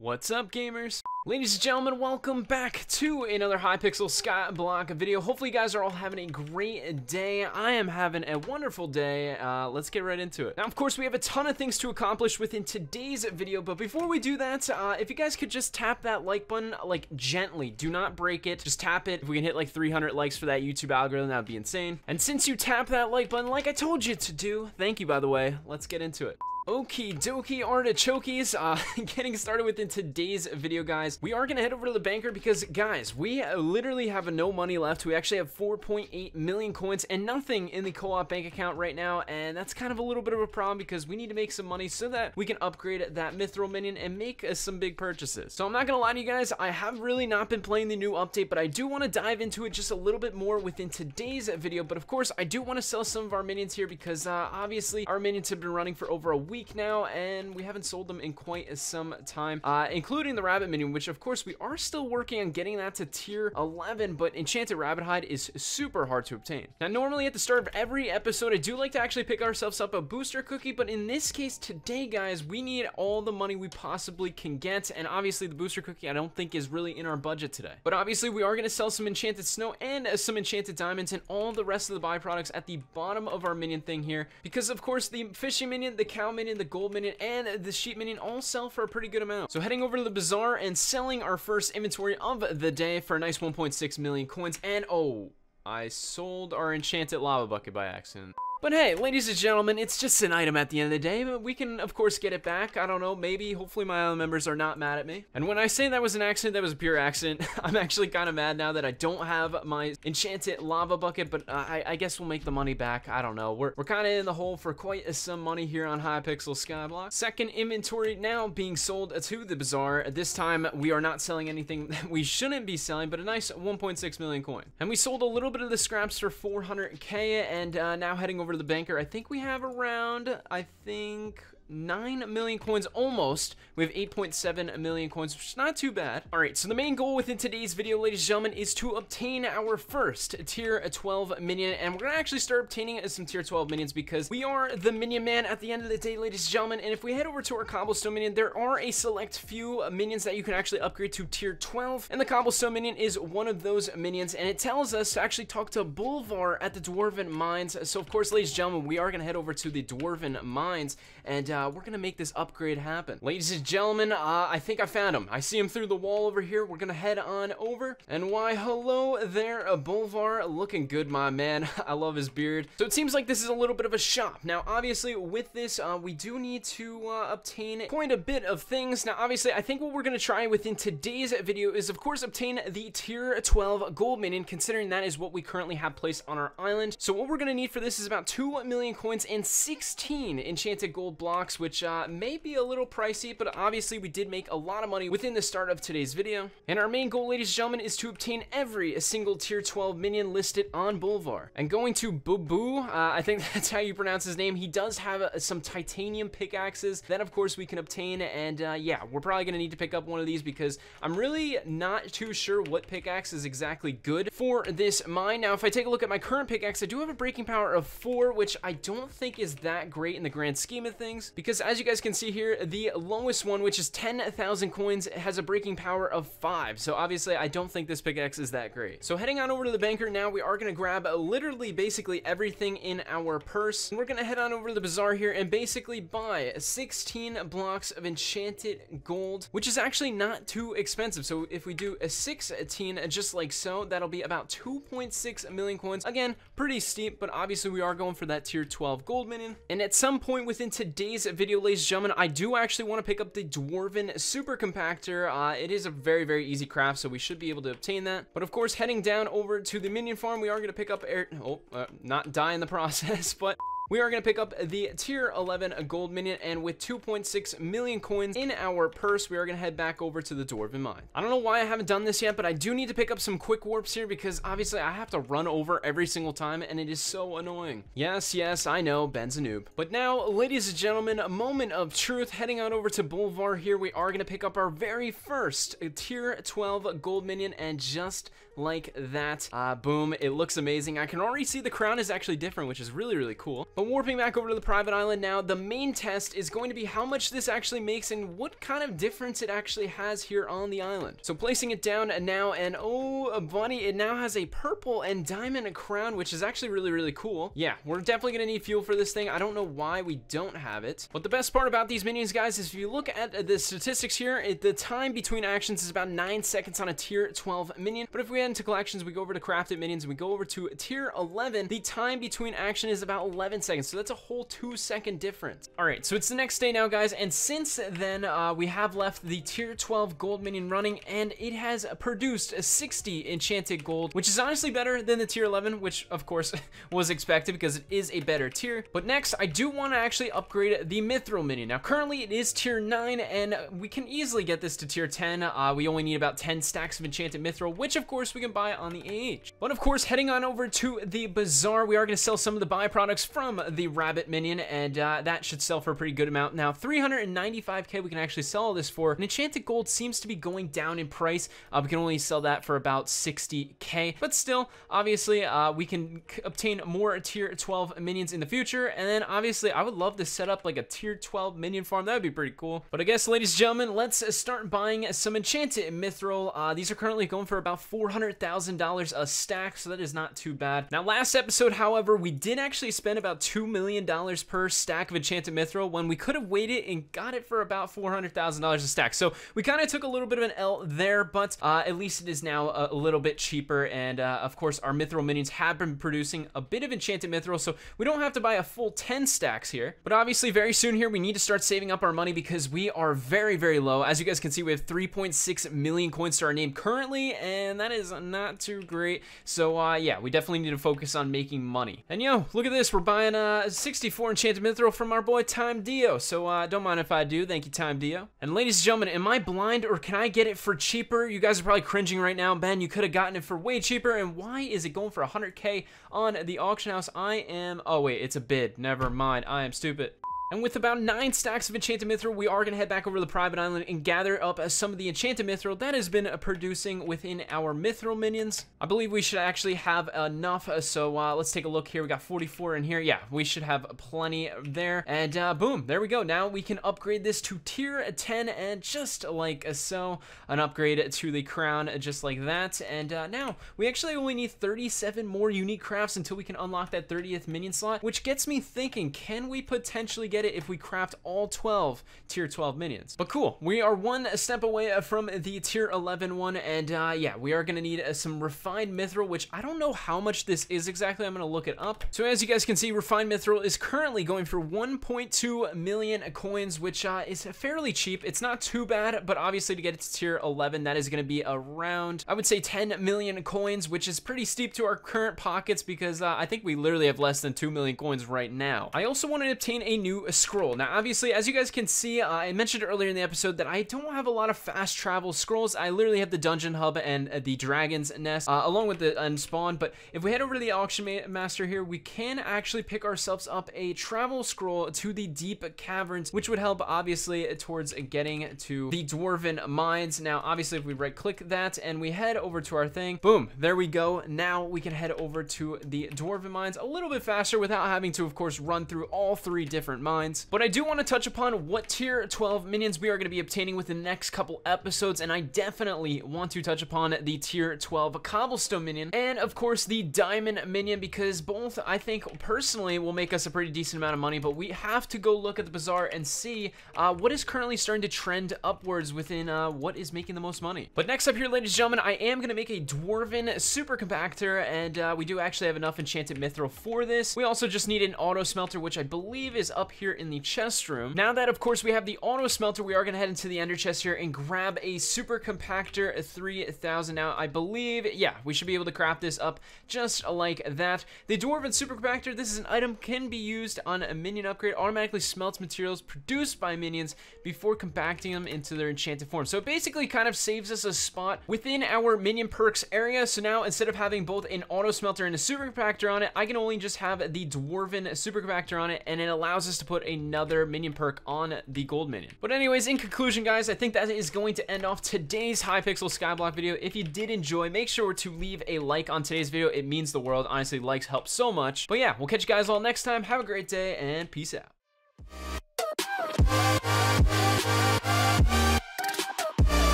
What's up gamers? Ladies and gentlemen, welcome back to another Hypixel Skyblock video. Hopefully you guys are all having a great day. I am having a wonderful day. Uh, let's get right into it. Now, of course, we have a ton of things to accomplish within today's video, but before we do that, uh, if you guys could just tap that like button, like, gently. Do not break it. Just tap it. If we can hit, like, 300 likes for that YouTube algorithm, that would be insane. And since you tap that like button, like I told you to do, thank you, by the way, let's get into it. Okie dokie artichokes, uh, getting started within today's video, guys. We are gonna head over to the banker because, guys, we literally have no money left. We actually have 4.8 million coins and nothing in the co-op bank account right now, and that's kind of a little bit of a problem because we need to make some money so that we can upgrade that mithril minion and make uh, some big purchases. So I'm not gonna lie to you guys, I have really not been playing the new update, but I do want to dive into it just a little bit more within today's video, but of course, I do want to sell some of our minions here because, uh, obviously, our minions have been running for over a week week now, and we haven't sold them in quite some time, uh, including the rabbit minion, which of course we are still working on getting that to tier 11, but enchanted rabbit hide is super hard to obtain. Now, normally at the start of every episode, I do like to actually pick ourselves up a booster cookie, but in this case today, guys, we need all the money we possibly can get, and obviously the booster cookie I don't think is really in our budget today. But obviously we are going to sell some enchanted snow and uh, some enchanted diamonds and all the rest of the byproducts at the bottom of our minion thing here, because of course the fishing minion, the cow minion, minion, the gold minion, and the sheep minion all sell for a pretty good amount. So heading over to the bazaar and selling our first inventory of the day for a nice 1.6 million coins. And oh, I sold our enchanted lava bucket by accident. But hey, ladies and gentlemen, it's just an item at the end of the day, but we can, of course, get it back. I don't know, maybe, hopefully my other members are not mad at me. And when I say that was an accident, that was a pure accident. I'm actually kind of mad now that I don't have my enchanted lava bucket, but uh, I, I, guess we'll make the money back. I don't know. We're, we're kind of in the hole for quite some money here on Hypixel Skyblock. Second inventory now being sold to the bazaar. This time, we are not selling anything that we shouldn't be selling, but a nice 1.6 million coin. And we sold a little bit of the scraps for 400k, and uh, now heading over over to the banker. I think we have around, I think, 9 million coins almost. We have 8.7 million coins, which is not too bad. All right, so the main goal within today's video, ladies and gentlemen, is to obtain our first tier 12 minion, and we're gonna actually start obtaining some tier 12 minions because we are the minion man at the end of the day, ladies and gentlemen, and if we head over to our cobblestone minion, there are a select few minions that you can actually upgrade to tier 12, and the cobblestone minion is one of those minions, and it tells us to actually talk to Bulvar at the Dwarven Mines, so of course, ladies and gentlemen, we are gonna head over to the Dwarven Mines, and uh, uh, we're gonna make this upgrade happen. Ladies and gentlemen, uh, I think I found him. I see him through the wall over here. We're gonna head on over. And why, hello there, a Bulvar. Looking good, my man. I love his beard. So it seems like this is a little bit of a shop. Now, obviously, with this, uh, we do need to uh, obtain quite a bit of things. Now, obviously, I think what we're gonna try within today's video is, of course, obtain the tier 12 gold minion, considering that is what we currently have placed on our island. So what we're gonna need for this is about 2 million coins and 16 enchanted gold blocks which uh, may be a little pricey, but obviously we did make a lot of money within the start of today's video. And our main goal, ladies and gentlemen, is to obtain every single tier 12 minion listed on Bulvar. And going to Boo uh, I think that's how you pronounce his name, he does have uh, some titanium pickaxes that, of course, we can obtain. And uh, yeah, we're probably going to need to pick up one of these because I'm really not too sure what pickaxe is exactly good for this mine. Now, if I take a look at my current pickaxe, I do have a breaking power of 4, which I don't think is that great in the grand scheme of things because as you guys can see here, the lowest one, which is 10,000 coins, has a breaking power of 5. So obviously, I don't think this pickaxe is that great. So heading on over to the banker now, we are going to grab literally basically everything in our purse. And We're going to head on over to the bazaar here and basically buy 16 blocks of enchanted gold, which is actually not too expensive. So if we do a 16 uh, just like so, that'll be about 2.6 million coins. Again, pretty steep, but obviously we are going for that tier 12 gold minion. And at some point within today's video, ladies and gentlemen, I do actually want to pick up the Dwarven Super Compactor. Uh, it is a very, very easy craft, so we should be able to obtain that. But of course, heading down over to the minion farm, we are going to pick up air... Oh, uh, not die in the process, but we are going to pick up the tier 11 gold minion and with 2.6 million coins in our purse we are going to head back over to the dwarven mine. I don't know why i haven't done this yet but i do need to pick up some quick warps here because obviously i have to run over every single time and it is so annoying. Yes yes i know ben's a noob. But now ladies and gentlemen a moment of truth heading on over to Boulevard here we are going to pick up our very first tier 12 gold minion and just like that uh, boom it looks amazing. I can already see the crown is actually different which is really really cool But warping back over to the private island now, the main test is going to be how much this actually makes and what kind of difference it actually has here on the island. So placing it down now, and oh, bunny, it now has a purple and diamond crown, which is actually really, really cool. Yeah, we're definitely gonna need fuel for this thing. I don't know why we don't have it. But the best part about these minions, guys, is if you look at the statistics here, it, the time between actions is about 9 seconds on a tier 12 minion. But if we head into collections, we go over to crafted minions, and we go over to tier 11, the time between action is about 11 seconds. So that's a whole two second difference. All right, so it's the next day now, guys. And since then, uh, we have left the tier 12 gold minion running, and it has produced a 60 enchanted gold, which is honestly better than the tier 11, which of course was expected because it is a better tier. But next, I do want to actually upgrade the mithril minion. Now, currently it is tier 9, and we can easily get this to tier 10. Uh, we only need about 10 stacks of enchanted mithril, which of course we can buy on the AH. But of course, heading on over to the bazaar, we are going to sell some of the byproducts from the rabbit minion, and uh, that should sell for a pretty good amount. Now, 395k we can actually sell all this for. And enchanted gold seems to be going down in price. Uh, we can only sell that for about 60k, but still, obviously, uh, we can obtain more tier 12 minions in the future. And then, obviously, I would love to set up like a tier 12 minion farm. That would be pretty cool. But I guess, ladies and gentlemen, let's start buying some enchanted mithril. Uh, these are currently going for about $400,000 a stack, so that is not too bad. Now, last episode, however, we did actually spend about $2 million per stack of enchanted mithril when we could have waited and got it for about $400,000 a stack. So we kind of took a little bit of an L there, but uh, at least it is now a, little bit cheaper. And uh, of course, our mithril minions have been producing a bit of enchanted mithril, so we don't have to buy a full 10 stacks here. But obviously, very soon here, we need to start saving up our money because we are very, very low. As you guys can see, we have 3.6 million coins to our name currently, and that is not too great. So uh, yeah, we definitely need to focus on making money. And yo, look at this. We're buying uh, 64 enchanted mithril from our boy Time Dio. So uh, don't mind if I do. Thank you, Time Dio. And ladies and gentlemen, am I blind or can I get it for cheaper? You guys are probably cringing right now. Ben, you could have gotten it for way cheaper. And why is it going for 100k on the auction house? I am... Oh, wait, it's a bid. Never mind. I am stupid. And with about 9 stacks of Enchanted Mithril, we are going to head back over to the private island and gather up uh, some of the Enchanted Mithril that has been uh, producing within our Mithril minions. I believe we should actually have enough, uh, so uh, let's take a look here. We got 44 in here. Yeah, we should have plenty there. And uh, boom, there we go. Now we can upgrade this to tier 10 and just like so, an upgrade to the crown just like that. And uh, now we actually only need 37 more unique crafts until we can unlock that 30th minion slot, which gets me thinking, can we potentially get get it if we craft all 12 tier 12 minions. But cool, we are one step away from the tier 11 one, and uh, yeah, we are gonna need uh, some refined mithril, which I don't know how much this is exactly. I'm gonna look it up. So as you guys can see, refined mithril is currently going for 1.2 million coins, which uh, is fairly cheap. It's not too bad, but obviously to get it to tier 11, that is gonna be around, I would say 10 million coins, which is pretty steep to our current pockets because uh, I think we literally have less than 2 million coins right now. I also want to obtain a new scroll. Now, obviously, as you guys can see, uh, I mentioned earlier in the episode that I don't have a lot of fast travel scrolls. I literally have the Dungeon Hub and uh, the Dragon's Nest, uh, along with the Unspawn. But if we head over to the Auction Master here, we can actually pick ourselves up a travel scroll to the Deep Caverns, which would help, obviously, towards getting to the Dwarven Mines. Now, obviously, if we right-click that and we head over to our thing, boom, there we go. Now we can head over to the Dwarven Mines a little bit faster without having to, of course, run through all three different mines But I do want to touch upon what tier 12 minions we are going to be obtaining within the next couple episodes, and I definitely want to touch upon the tier 12 cobblestone minion, and of course the diamond minion, because both, I think, personally will make us a pretty decent amount of money, but we have to go look at the bazaar and see uh, what is currently starting to trend upwards within uh, what is making the most money. But next up here, ladies and gentlemen, I am going to make a dwarven super compactor, and uh, we do actually have enough enchanted mithril for this. We also just need an auto smelter, which I believe is up here in the chest room. Now that, of course, we have the auto smelter, we are going to head into the ender chest here and grab a super compactor 3000. Now, I believe, yeah, we should be able to craft this up just like that. The dwarven super compactor, this is an item can be used on a minion upgrade, automatically smelts materials produced by minions before compacting them into their enchanted form. So it basically kind of saves us a spot within our minion perks area. So now instead of having both an auto smelter and a super compactor on it, I can only just have the dwarven super compactor on it and it allows us to put another minion perk on the gold minion. But anyways, in conclusion, guys, I think that is going to end off today's Hypixel Skyblock video. If you did enjoy, make sure to leave a like on today's video. It means the world. Honestly, likes help so much. But yeah, we'll catch you guys all next time. Have a great day and peace out.